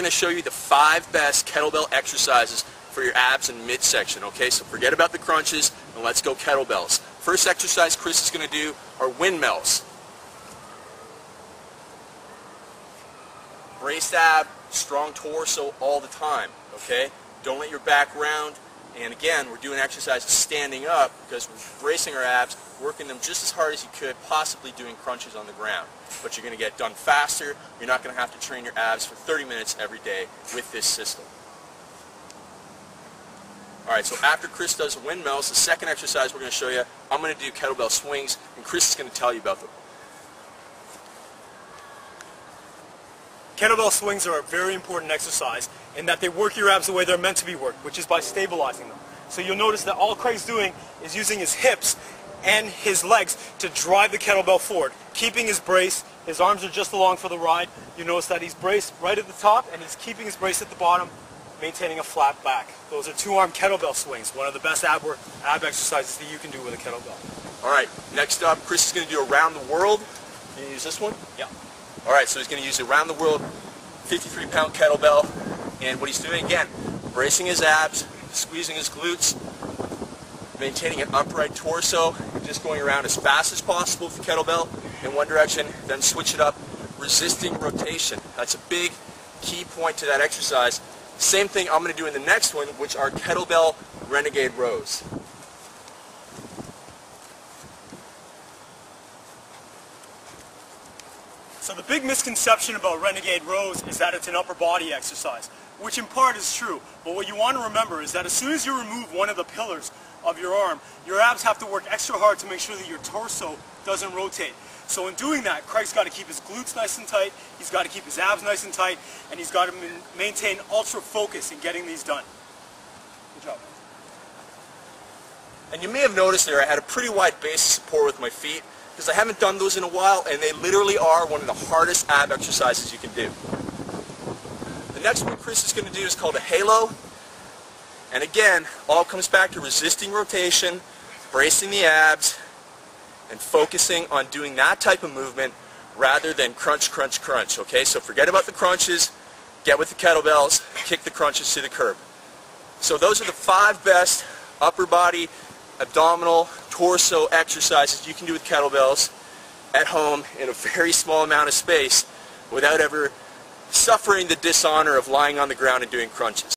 going to show you the five best kettlebell exercises for your abs and midsection, okay? So forget about the crunches and let's go kettlebells. First exercise Chris is going to do are windmills. Braced ab, strong torso all the time, okay? Don't let your back round. And again, we're doing exercises standing up because we're bracing our abs, working them just as hard as you could, possibly doing crunches on the ground. But you're going to get done faster. You're not going to have to train your abs for 30 minutes every day with this system. Alright, so after Chris does windmills, the second exercise we're going to show you, I'm going to do kettlebell swings, and Chris is going to tell you about them. Kettlebell swings are a very important exercise in that they work your abs the way they're meant to be worked, which is by stabilizing them. So you'll notice that all Craig's doing is using his hips and his legs to drive the kettlebell forward, keeping his brace. His arms are just along for the ride. You notice that he's braced right at the top and he's keeping his brace at the bottom, maintaining a flat back. Those are two-arm kettlebell swings, one of the best ab, work, ab exercises that you can do with a kettlebell. Alright, next up, Chris is going to do around the world. Can you use this one? Yeah. Alright, so he's going to use a round-the-world 53 pound kettlebell. And what he's doing again, bracing his abs, squeezing his glutes, maintaining an upright torso, just going around as fast as possible with the kettlebell in one direction, then switch it up, resisting rotation. That's a big key point to that exercise. Same thing I'm going to do in the next one, which are kettlebell renegade rows. So the big misconception about Renegade Rows is that it's an upper body exercise, which in part is true. But what you want to remember is that as soon as you remove one of the pillars of your arm, your abs have to work extra hard to make sure that your torso doesn't rotate. So in doing that, Craig's got to keep his glutes nice and tight, he's got to keep his abs nice and tight, and he's got to maintain ultra focus in getting these done. Good job. And you may have noticed there I had a pretty wide base of support with my feet because I haven't done those in a while and they literally are one of the hardest ab exercises you can do. The next one Chris is going to do is called a halo. And again, all comes back to resisting rotation, bracing the abs, and focusing on doing that type of movement rather than crunch, crunch, crunch. Okay, so forget about the crunches, get with the kettlebells, kick the crunches to the curb. So those are the five best upper body, abdominal, torso exercises you can do with kettlebells at home in a very small amount of space without ever suffering the dishonor of lying on the ground and doing crunches.